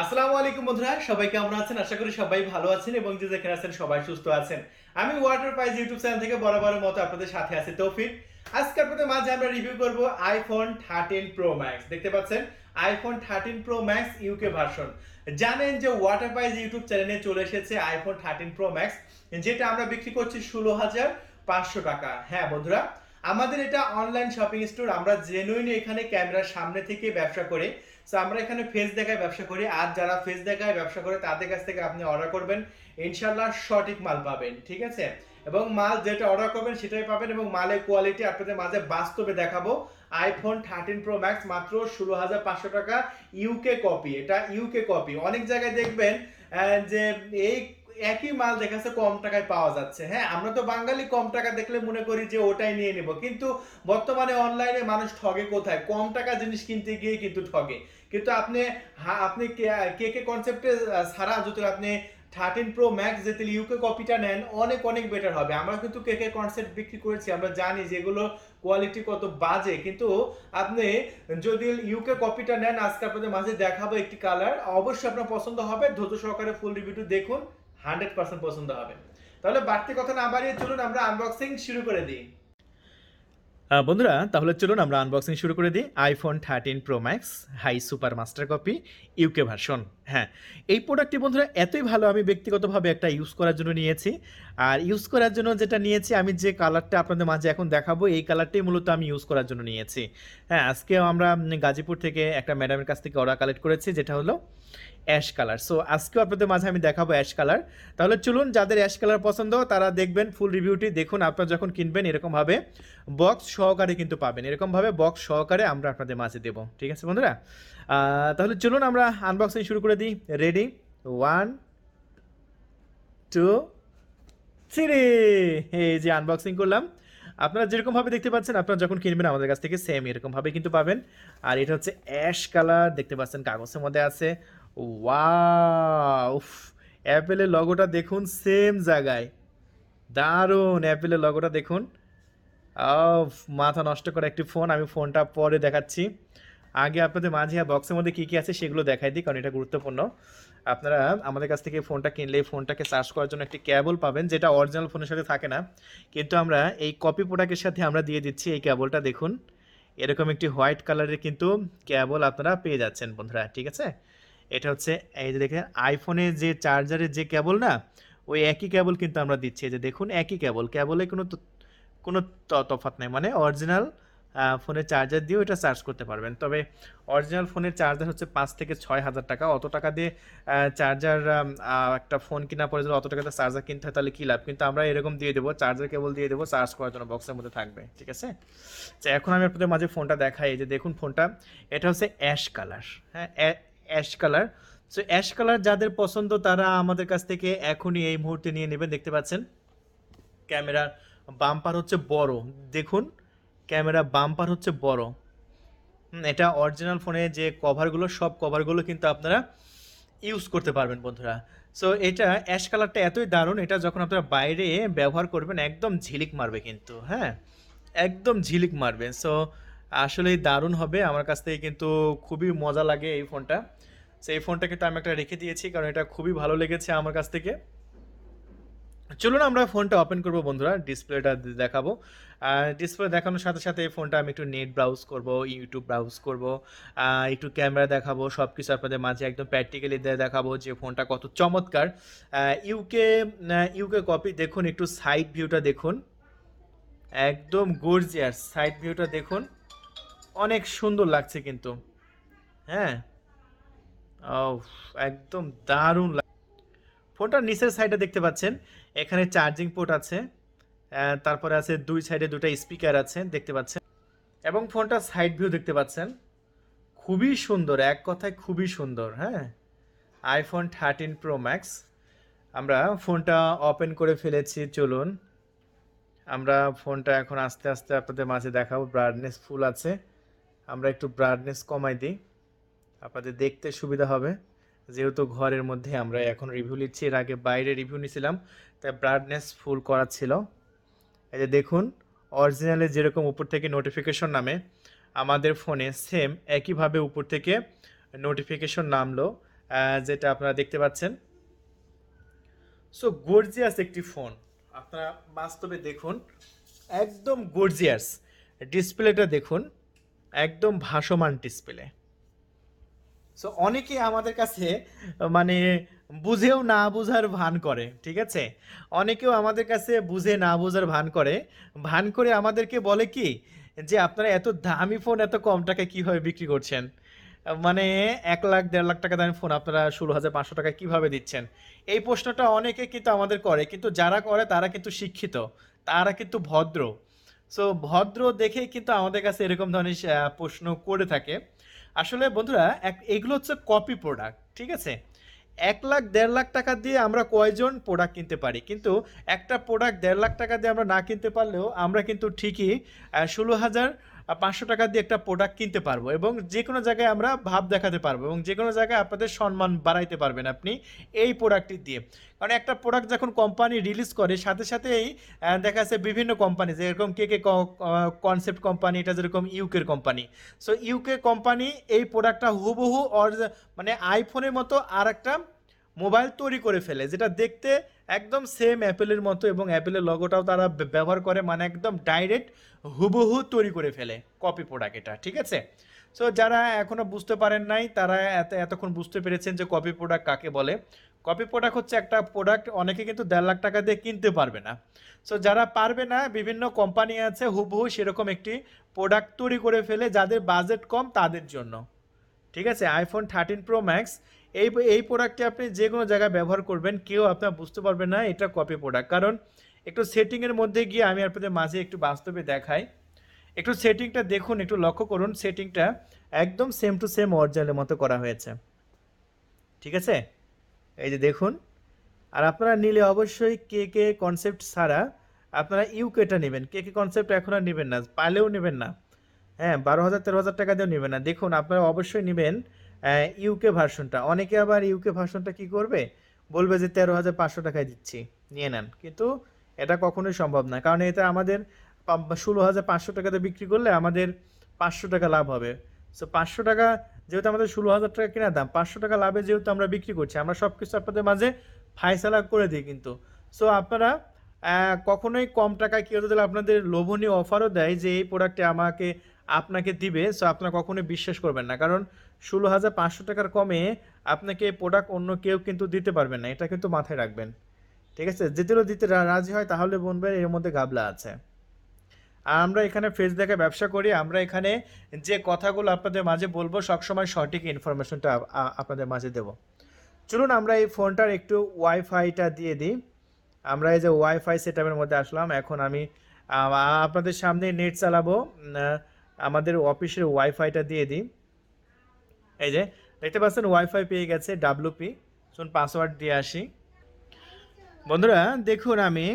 আসসালামু আলাইকুম বন্ধুরা, সবাই কেমন আছেন? আশা করি সবাই ভালো আছেন এবং যে যেখানে আছেন সবাই সুস্থ আছেন। আমি ওয়াটার প্রাইজ ইউটিউব চ্যানেল থেকে বরাবরের মতো আপনাদের সাথে আছি তৌফিক। আজকে আপনাদের মাঝে আমরা রিভিউ করব আইফোন থার্টিন প্রো ম্যাক্স দেখতে পাচ্ছেন? IPhone thirteen pro max UK version জানেন যে ওয়াটার প্রাইজ ইউটিউব চ্যানেলে চলে এসেছে আইফোন থার্টিন প্রো ম্যাক্স যেটা আমরা বিক্রি করছি ষোলো হাজার পাঁচশো টাকা। হ্যাঁ বন্ধুরা আমাদের এটা অনলাইন শপিং স্টোর আমরা জেনুইনলি এখানে ক্যামেরার সামনে থেকে ব্যবসা করে সো আমরা এখানে ফেস দেখায় ব্যবসা করি, আর যারা ফেস দেখায় ব্যবসা করে, তাদের কাছ থেকে আপনি অর্ডার করবেন ইনশাল্লাহ সঠিক মাল পাবেন, ঠিক আছে? এবং মাল যেটা অর্ডার করবেন, সেটাই পাবেন, এবং মালের কোয়ালিটি আপনাদের মাঝে বাস্তবে দেখাবো আইফোন থার্টিন প্রো ম্যাক্স মাত্র ষোলো হাজার পাঁচশো টাকা ইউকে কপি এটা ইউকে কপি অনেক জায়গায় দেখবেন যে এই একই মাল দেখাচ্ছে, কম টাকায় পাওয়া যাচ্ছে। হ্যাঁ আমরা তো বাঙালি, কম টাকা দেখলে মনে করি যে ওটাই নিয়ে নেব। কিন্তু বর্তমানে অনলাইনে মানুষ ঠগে কোথায়? কম টাকা জিনিস কিনতে গিয়ে কিন্তু ঠগে। কিন্তু আপনি আপনি কে- কে কনসেপ্টে ছাড়া যদি আপনি থার্টিন প্রো ম্যাক্স যদি ইউকে কপিটা নেন, অনেক অনেক বেটার হবে। আমরা কিন্তু কে কে কনসেপ্ট বিক্রি করেছি, আমরা জানি যেগুলো কোয়ালিটি কত বাজে। কিন্তু আপনি যদি ইউকে কপিটা নেন, আজকে আপনাদের মাঝে দেখাবো একটি কালার অবশ্যই আপনার পছন্দ হবে। ধৈর্য সহকারে ফুল রিভিউটি দেখুন। হান্ড্রেড পার্সেন্ট পছন্দ হবে। তাহলে বাড়তি কথা না বাড়িয়ে চলুন আমরা আনবক্সিং শুরু করে দিই। বন্ধুরা, তাহলে চলুন আমরা আনবক্সিং শুরু করে দিই। IPhone thirteen pro max high super master copy UK version হ্যাঁ এই প্রোডাক্টটি বন্ধুরা এতই ভালো আমি ব্যক্তিগতভাবে একটা ইউজ করার জন্য নিয়েছি। আর ইউজ করার জন্য যেটা নিয়েছি, আমি যে কালারটা আপনাদের মাঝে এখন দেখাবো, এই কালারটাই মূলত আমি ইউজ করার জন্য নিয়েছি। হ্যাঁ আজকেও আমরা গাজীপুর থেকে একটা ম্যাডামের কাছ থেকে অর্ডার কালেক্ট করেছি, যেটা হলো অ্যাশ কালার সো আজকেও আপনাদের মাঝে আমি দেখাবো অ্যাশ কালার তাহলে চলুন, যাদের অ্যাশ কালার পছন্দ, তারা দেখবেন ফুল রিভিউটি দেখুন, আপনারা যখন কিনবেন, এরকমভাবে বক্স সহকারে কিন্তু পাবেন। এরকমভাবে বক্স সহকারে আমরা আপনাদের মাঝে দেবো। ঠিক আছে বন্ধুরা? তাহলে চলুন আমরা আনবক্সিং শুরু করে দিই। রেডি ওয়ান টু থ্রি এই যে আনবক্সিং করলাম। আপনারা যেরকমভাবে দেখতে পাচ্ছেন, আপনারা যখন কিনবেন আমাদের কাছ থেকে সেম এরকমভাবে কিন্তু পাবেন। আর এটা হচ্ছে অ্যাশ কালার দেখতে পাচ্ছেন কাগজের মধ্যে আছে। ওয়াও অ্যাপেলের লগোটা দেখুন সেম জায়গায়। দারুণ অ্যাপেলের লগোটা দেখুন। মাথা নষ্ট করা একটি ফোন আমি ফোনটা পরে দেখাচ্ছি। আগে আপনাদের মাঝে বক্সের মধ্যে কী কী আছে সেগুলো দেখাই দিই, কারণ এটা গুরুত্বপূর্ণ। আপনারা আমাদের কাছ থেকে ফোনটা কিনলে ফোনটাকে চার্জ করার জন্য একটি ক্যাবল পাবেন, যেটা অরিজিনাল ফোনের সাথে থাকে না। কিন্তু আমরা এই কপি প্রোডাক্টের সাথে আমরা দিয়ে দিচ্ছি এই ক্যাবলটা দেখুন। এরকম একটি হোয়াইট কালারের কিন্তু ক্যাবল আপনারা পেয়ে যাচ্ছেন, বন্ধুরা, ঠিক আছে? এটা হচ্ছে, এই যে দেখেন আইফোনে যে চার্জারের যে ক্যাবল না, ওই একই ক্যাবল কিন্তু আমরা দিচ্ছি। যে দেখুন, একই ক্যাবল ক্যাবলে কোনো কোনো ত- তফাৎ নেই। মানে অরিজিনাল ফোনের চার্জার দিয়েও এটা চার্জ করতে পারবেন। তবে অরিজিনাল ফোনের চার্জার হচ্ছে পাঁচ থেকে ছয় হাজার টাকা। অত টাকা দিয়ে চার্জার একটা ফোন কেনা পরে যদি অত টাকা দিয়ে চার্জার কিনতে হয়, তাহলে কী লাভ? কিন্তু আমরা এরকম দিয়ে দেবো চার্জার কেবল দিয়ে দেবো চার্জ করার জন্য বক্সের মধ্যে থাকবে, ঠিক আছে? তো এখন আমি আপনাদের মাঝে ফোনটা দেখাই। যে দেখুন ফোনটা এটা হচ্ছে অ্যাশ কালার হ্যাঁ ash colour so ash colour যাদের পছন্দ, তারা আমাদের কাছ থেকে এখনই এই মুহূর্তে নিয়ে নেবেন। দেখতে পাচ্ছেন, ক্যামেরার বাম্পার হচ্ছে বড়। দেখুন ক্যামেরা বাম্পার হচ্ছে বড়। এটা অরিজিনাল ফোনে যে কভারগুলো সব কভারগুলো কিন্তু আপনারা ইউজ করতে পারবেন বন্ধুরা। সো এটা অ্যাশ কালারটা এতই দারুণ, এটা যখন আপনারা বাইরে ব্যবহার করবেন, একদম ঝিলিক মারবে কিন্তু হ্যাঁ? একদম ঝিলিক মারবে। সো আসলেই দারুণ হবে। আমার কাছ থেকে কিন্তু খুবই মজা লাগে এই ফোনটা সো এই ফোনটা কিন্তু আমি একটা রেখে দিয়েছি, কারণ এটা খুবই ভালো লেগেছে আমার কাছ থেকে। চলুন আমরা ফোনটা ওপেন করব বন্ধুরা ডিসপ্লেটা দেখাবো। ডিসপ্লে দেখানোর সাথে সাথে ফোনটা আমি একটু নেট ব্রাউজ করব ইউটিউব ব্রাউজ করব একটু ক্যামেরা দেখাবো সব কিছু আপনাদের মাঝে একদম প্র্যাকটিক্যালি দেখাবো যে ফোনটা কত চমৎকার। ইউকে ইউকে কপি দেখুন একটু সাইড ভিউটা দেখুন। একদম গর্জিয়াস সাইড ভিউটা দেখুন। অনেক সুন্দর লাগছে কিন্তু। হ্যাঁ? ও একদম দারুণ ফোনটার নিচের সাইডে দেখতে পাচ্ছেন। এখানে চার্জিং পোর্ট আছে তারপরে আছে দুই সাইডে দুটো স্পিকার আছে, দেখতে পাচ্ছেন। এবং ফোনটা সাইড ভিউ দেখতে পাচ্ছেন। খুবই সুন্দর, এক কথায় খুবই সুন্দর হ্যাঁ? আইফোন থার্টিন প্রো ম্যাক্স আমরা ফোনটা ওপেন করে ফেলেছি, চলুন। আমরা ফোনটা এখন আস্তে আস্তে আপনাদের মাঝে দেখাবো ব্রাইটনেস ফুল আছে। আমরা একটু ব্রাইটনেস কমাই দিই। আপনাদের দেখতে সুবিধা হবে। যেহেতু ঘরের মধ্যে আমরা এখন রিভিউ নিচ্ছি, এর আগে বাইরে রিভিউ নিয়েছিলাম তাই ব্রাইটনেস ফুল করা ছিল। এই যে দেখুন অরিজিনালে যেরকম উপর থেকে নোটিফিকেশন নামে, আমাদের ফোনে সেম একইভাবে উপর থেকে নোটিফিকেশন নামলো যেটা আপনারা দেখতে পাচ্ছেন। সো গর্জিয়াস একটি ফোন আপনারা বাস্তবে দেখুন, একদম গর্জিয়াস ডিসপ্লেটা দেখুন, একদম ভাসমান ডিসপ্লে সো অনেকে আমাদের কাছে মানে বুঝেও না বোঝার ভান করে, ঠিক আছে? অনেকেও আমাদের কাছে বুঝে না বোঝার ভান করে। ভান করে আমাদেরকে বলে কি, যে আপনারা এত দামি ফোন এত কম টাকায় কীভাবে বিক্রি করছেন? মানে এক লাখ, দেড় লাখ টাকা দামি ফোন আপনারা ষোলো হাজার পাঁচশো টাকা কীভাবে দিচ্ছেন? এই প্রশ্নটা অনেকে কিন্তু আমাদের করে, কিন্তু যারা করে, তারা কিন্তু শিক্ষিত, তারা কিন্তু ভদ্র। সো ভদ্র দেখেই কিন্তু আমাদের কাছে এরকম ধরনের প্রশ্ন করে থাকে। আসলে বন্ধুরা, এক, এগুলো হচ্ছে কপি প্রোডাক্ট ঠিক আছে? এক লাখ, দেড় লাখ টাকা দিয়ে আমরা কয়জন প্রোডাক্ট কিনতে পারি? কিন্তু একটা প্রোডাক্ট দেড় লাখ টাকা দিয়ে আমরা না কিনতে পারলেও আমরা কিন্তু ঠিকই ষোলো হাজার পাঁচশো টাকা দিয়ে একটা প্রোডাক্ট কিনতে পারব এবং যে কোনো জায়গায় আমরা ভাব দেখাতে পারব এবং যে কোনো জায়গায় আপনাদের সম্মান বাড়াইতে পারবেন আপনি এই প্রোডাক্টটি দিয়ে। কারণ একটা প্রোডাক্ট যখন কোম্পানি রিলিজ করে, সাথে সাথেই দেখা যাচ্ছে বিভিন্ন কোম্পানি যেরকম কে কে কনসেপ্ট কোম্পানি এটা যেরকম ইউকের কোম্পানি সো ইউকে কোম্পানি এই প্রোডাক্টটা হুবহু অর মানে আইফোনের মতো আর একটা মোবাইল তৈরি করে ফেলে, যেটা দেখতে একদম সেম অ্যাপেলের মতো এবং অ্যাপেলের লগোটাও তারা ব্যবহার করে মানে একদম ডাইরেক্ট হুবহু তৈরি করে ফেলে কপি প্রোডাক্ট এটা, ঠিক আছে? সো যারা এখনও বুঝতে পারেন নাই, তারা এত, এতক্ষণ বুঝতে পেরেছেন যে কপি প্রোডাক্ট কাকে বলে। কপি প্রোডাক্ট হচ্ছে একটা প্রোডাক্ট অনেকে কিন্তু দেড় লাখ টাকা দিয়ে কিনতে পারবে না। সো যারা পারবে না, বিভিন্ন কোম্পানি আছে, হুবহু সেরকম একটি প্রোডাক্ট তৈরি করে ফেলে, যাদের বাজেট কম তাদের জন্য। ঠিক আছে? আইফোন থার্টিন প্রো ম্যাক্স এই এই প্রোডাক্টটি আপনি যে কোনো জায়গায় ব্যবহার করবেন, কেউ আপনার বুঝতে পারবে না এটা কপি প্রোডাক্ট কারণ একটু সেটিংয়ের মধ্যে গিয়ে আমি আপনাদের মাঝে একটু বাস্তবে দেখাই। একটু সেটিংটা দেখুন, একটু লক্ষ্য করুন সেটিংটা একদম সেম টু সেম অরিজিনালের মতো করা হয়েছে। ঠিক আছে? এই যে দেখুন, আর আপনারা নিলে অবশ্যই কে কে কনসেপ্ট ছাড়া আপনারা ইউকেটা নেবেন। কে কে কনসেপ্ট এখন আর নেবেন না পালেও নেবেন না। হ্যাঁ বারো হাজার, তেরো হাজার টাকা দিয়েও নেবেন না। দেখুন, আপনারা অবশ্যই নেবেন ইউকে ভার্সনটা। অনেকে আবার ইউকে ভার্সনটা কি করবে? বলবে যে তেরো হাজার পাঁচশো টাকায় দিচ্ছি, নিয়ে নেন। কিন্তু এটা কখনোই সম্ভব না। কারণ এটা আমাদের ষোলো হাজার পাঁচশো টাকাতে বিক্রি করলে আমাদের পাঁচশো টাকা লাভ হবে। সো পাঁচশো টাকা যেহেতু আমাদের ষোলো হাজার টাকা কেনার দাম, পাঁচশো টাকা লাভে যেহেতু আমরা বিক্রি করছি, আমরা সব কিছু আপনাদের মাঝে ফায়সালা করে দিই কিন্তু। সো আপনারা কখনোই কম টাকায় কেউ যদি আপনাদের লোভনীয় অফারও দেয় যে এই প্রোডাক্টে আমাকে, আপনাকে দিবে সো আপনারা কখনোই বিশ্বাস করবেন না। কারণ ষোলো হাজার পাঁচশো টাকার কমে আপনাকে এই প্রোডাক্ট অন্য কেউ কিন্তু দিতে পারবেন না। এটা কিন্তু মাথায় রাখবেন। ঠিক আছে? যেগুলো দিতে রাজি হয় তাহলে বলবেন, এর মধ্যে গাবলা আছে। আর আমরা এখানে ফেস দেখে ব্যবসা করি। আমরা এখানে যে কথাগুলো আপনাদের মাঝে বলব, সবসময় সঠিক ইনফরমেশনটা আপনাদের মাঝে দেব। চলুন আমরা এই ফোনটার একটু ওয়াইফাইটা দিয়ে দিই। আমরা এই যে ওয়াইফাই সেটআপের মধ্যে আসলাম। এখন আমি আপনাদের সামনে নেট চালাবো। আমাদের অফিসের ওয়াইফাইটা দিয়ে দিই। এই যে, দেখতে পাচ্ছেন ওয়াইফাই পেয়ে গেছে ডাব্লুপি শুন পাসওয়ার্ড দিয়ে আসি। বন্ধুরা, দেখুন আমি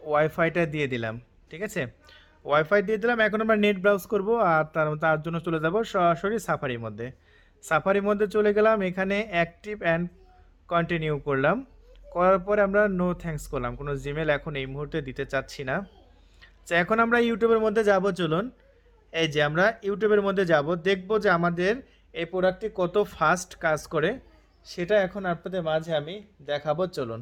ওয়াইফাইটা দিয়ে দিলাম, ঠিক আছে? ওয়াইফাই দিয়ে দিলাম, এখন আমরা নেট ব্রাউজ করব আর তার তার জন্য চলে যাব সরাসরি সাফারির মধ্যে। সাফারির মধ্যে চলে গেলাম, এখানে অ্যাক্টিভ অ্যান্ড কন্টিনিউ করলাম। করার পরে আমরা নো থ্যাঙ্কস করলাম, কোনো জিমেল এখন এই মুহূর্তে দিতে চাচ্ছি না। তো এখন আমরা ইউটিউবের মধ্যে যাব, চলুন। এই যে আমরা ইউটিউবের মধ্যে যাব, দেখব যে আমাদের এই প্রোডাক্টটি কত ফাস্ট কাজ করে। সেটা এখন আপনাদের মাঝে আমি দেখাবো, চলুন।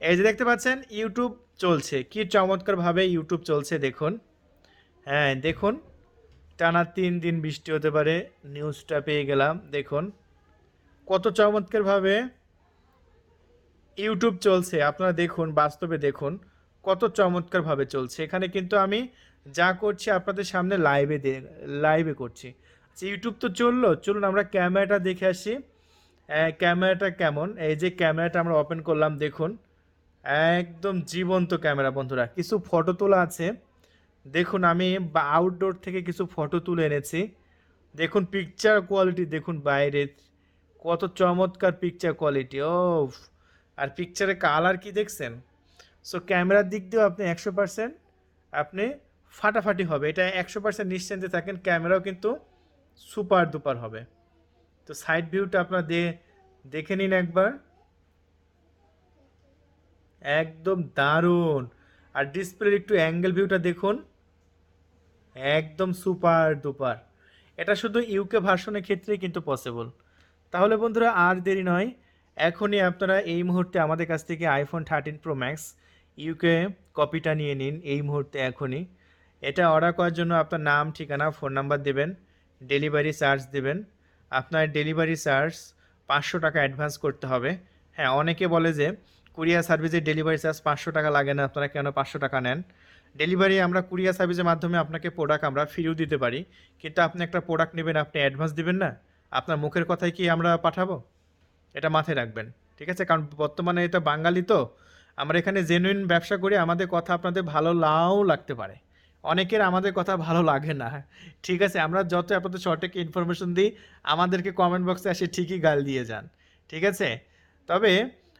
এই যে দেখতে পাচ্ছেন, ইউটিউব চলছে। কি চমৎকারভাবে ইউটিউব চলছে, দেখুন। হ্যাঁ দেখুন। টানা তিন দিন বৃষ্টি হতে পারে নিউজটা পেয়ে গেলাম, দেখুন। কত চমৎকারভাবে ইউটিউব চলছে, আপনারা দেখুন, বাস্তবে দেখুন, কত চমৎকারভাবে চলছে। এখানে কিন্তু আমি যা করছি আপনাদের সামনে লাইভে লাইভে করছি। আচ্ছা ইউটিউব তো চলল, চলুন আমরা ক্যামেরাটা দেখে আসি। ক্যামেরাটা কেমন? এই যে ক্যামেরাটা আমরা ওপেন করলাম, দেখুন। একদম জীবন্ত ক্যামেরা বন্ধুরা। কিছু ফটো তোলা আছে। দেখুন, আমি আউটডোর থেকে কিছু ফটো তুলে এনেছি। দেখুন পিকচার কোয়ালিটি দেখুন বাইরে। কত চমৎকার পিকচার কোয়ালিটি ও আর পিকচারের কালার কি দেখছেন? সো ক্যামেরার দিক দিয়েও আপনি একশো পার্সেন্ট আপনি ফাটাফাটি হবে। এটা একশো পার্সেন্ট নিশ্চিন্তে থাকেন, ক্যামেরাও কিন্তু সুপার দুপার হবে। তো সাইড ভিউটা আপনার দে, দেখে নিন একবার। একদম দারুণ। আর ডিসপ্লের একটু অ্যাঙ্গেল ভিউটা দেখুন। একদম সুপার দুপার। এটা শুধু ইউকে ভার্সনের ক্ষেত্রেই কিন্তু পসিবল তাহলে বন্ধুরা, আর দেরি নয়। এখনই আপনারা এই মুহূর্তে আমাদের কাছ থেকে iPhone thirteen pro max UK কপিটা নিয়ে নিন। এই মুহূর্তে এখনই। এটা অর্ডার করার জন্য আপনার নাম, ঠিকানা ফোন নাম্বার দেবেন ডেলিভারি চার্জ দেবেন। আপনার ডেলিভারি চার্জ পাঁচশো টাকা অ্যাডভান্স করতে হবে। হ্যাঁ অনেকে বলে যে কুরিয়ার সার্ভিসের ডেলিভারি চার্জ পাঁচশো টাকা লাগে না, আপনারা কেন পাঁচশো টাকা নেন? ডেলিভারি আমরা কুরিয়ার সার্ভিসের মাধ্যমে আপনাকে প্রোডাক্ট আমরা ফিরিয়ে দিতে পারি। কিন্তু আপনি একটা প্রোডাক্ট নেবেন, আপনি অ্যাডভান্স দিবেন না? আপনার মুখের কথায় কি আমরা পাঠাবো? এটা মাথায় রাখবেন, ঠিক আছে? কারণ বর্তমানে এটা বাঙালি তো। আমরা এখানে জেনুইন ব্যবসা করি, আমাদের কথা আপনাদের ভালো লাও লাগতে পারে। অনেকের আমাদের কথা ভালো লাগে না। ঠিক আছে, আমরা যত আপনাদের সঠিক ইনফরমেশন দিই, আমাদেরকে কমেন্ট বক্সে এসে ঠিকই গাল দিয়ে যান। ঠিক আছে? তবে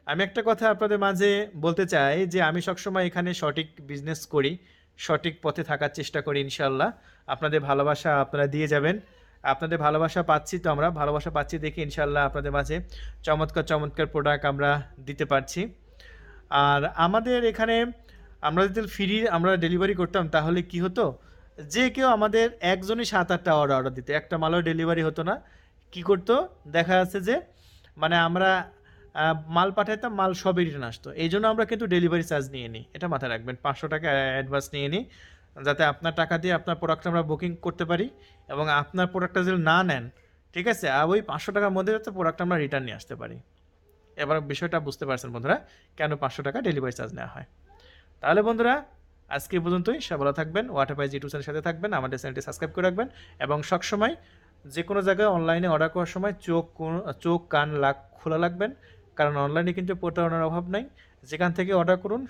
আমি একটা কথা আপনাদের মাঝে বলতে চাই যে, আমি সবসময় এখানে সঠিক বিজনেস করি, সঠিক পথে থাকার চেষ্টা করি ইনশাল্লাহ আপনাদের ভালোবাসা আপনারা দিয়ে যাবেন। আপনাদের ভালোবাসা পাচ্ছি তো আমরা, ভালোবাসা পাচ্ছি দেখে ইনশাল্লাহ আপনাদের মাঝে চমৎকার চমৎকার প্রোডাক্ট আমরা দিতে পারছি। আর আমাদের এখানে আমরা যদি ফ্রি আমরা ডেলিভারি করতাম, তাহলে কি হতো? যে কেউ আমাদের একজনই সাত আটটা অর্ডার অর্ডার দিত। একটা মালও ডেলিভারি হতো না। কি করতো? দেখা যাচ্ছে যে মানে আমরা মাল পাঠাইতাম, মাল সবই রিটার্ন আসতো। এই জন্য আমরা কিন্তু ডেলিভারি চার্জ নিয়ে নিই। এটা মাথায় রাখবেন। পাঁচশো টাকা অ্যাডভান্স নিয়ে নিই, যাতে আপনার টাকা দিয়ে আপনার প্রোডাক্টটা আমরা বুকিং করতে পারি এবং আপনার প্রোডাক্টটা যদি না নেন, ঠিক আছে? আর ওই পাঁচশো টাকার মধ্যে যাতে প্রোডাক্টটা আমরা রিটার্ন নিয়ে আসতে পারি। এবার বিষয়টা বুঝতে পারছেন বন্ধুরা, কেন পাঁচশো টাকা ডেলিভারি চার্জ নেওয়া হয়? তাহলে বন্ধুরা, আজকে পর্যন্তই। সব ভালো থাকবেন ওয়াটার পাইজ ইউটিউব চ্যানেলের সাথে থাকবেন, আমাদের চ্যানেলটি সাবস্ক্রাইব করে রাখবেন এবং সবসময় যে কোনো জায়গায় অনলাইনে অর্ডার করার সময় চোখ চোখ, কান, লাক খোলা রাখবেন। কারণ অনলাইনে কিন্তু প্রতারণার অভাব নাই। যেখান থেকে অর্ডার করুন,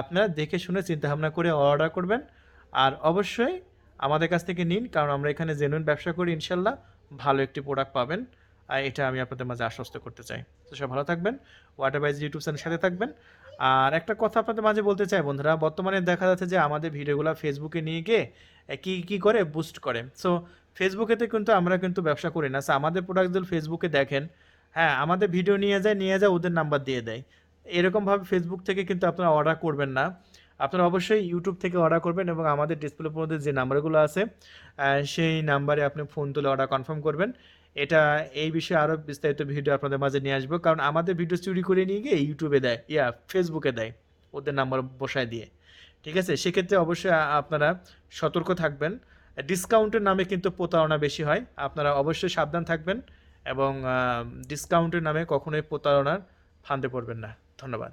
আপনারা দেখে শুনে চিন্তাভাবনা করে অর্ডার করবেন। আর অবশ্যই আমাদের কাছ থেকে নিন, কারণ আমরা এখানে জেনুইন ব্যবসা করি, ইনশাল্লাহ ভালো একটি প্রোডাক্ট পাবেন। আর এটা আমি আপনাদের মাঝে আশ্বস্ত করতে চাই। তো সব ভালো থাকবেন ওয়াটার বাইজ ইউটিউব চ্যানেলের সাথে থাকবেন। আর একটা কথা আপনাদের মাঝে বলতে চাই, বন্ধুরা। বর্তমানে দেখা যাচ্ছে যে আমাদের ভিডিওগুলো ফেসবুকে নিয়ে গিয়ে কি কি করে বুস্ট করে। সো ফেসবুকেতে কিন্তু আমরা কিন্তু ব্যবসা করি না। সো আমাদের প্রোডাক্টগুলো ফেসবুকে দেখেন হ্যাঁ আমাদের ভিডিও নিয়ে যায় নিয়ে যায়, ওদের নাম্বার দিয়ে দেয়। এরকমভাবে ফেসবুক থেকে কিন্তু আপনারা অর্ডার করবেন না। আপনারা অবশ্যই ইউটিউব থেকে অর্ডার করবেন এবং আমাদের ডিসপ্লে মধ্যে যে নাম্বারগুলো আছে সেই নাম্বারে আপনি ফোন তুলে অর্ডার কনফার্ম করবেন। এটা এই বিষয়ে আরও বিস্তারিত ভিডিও আপনাদের মাঝে নিয়ে আসব। কারণ আমাদের ভিডিও চুরি করে নিয়ে গিয়ে ইউটিউবে দেয়, ইয়া ফেসবুকে দেয়, ওদের নাম্বার বসায় দিয়ে। ঠিক আছে? সেক্ষেত্রে অবশ্যই আপনারা সতর্ক থাকবেন। ডিসকাউন্টের নামে কিন্তু প্রতারণা বেশি হয়। আপনারা অবশ্যই সাবধান থাকবেন এবং ডিসকাউন্টের নামে কখনোই প্রতারণার ফান্দে পড়বেন না। ধন্যবাদ।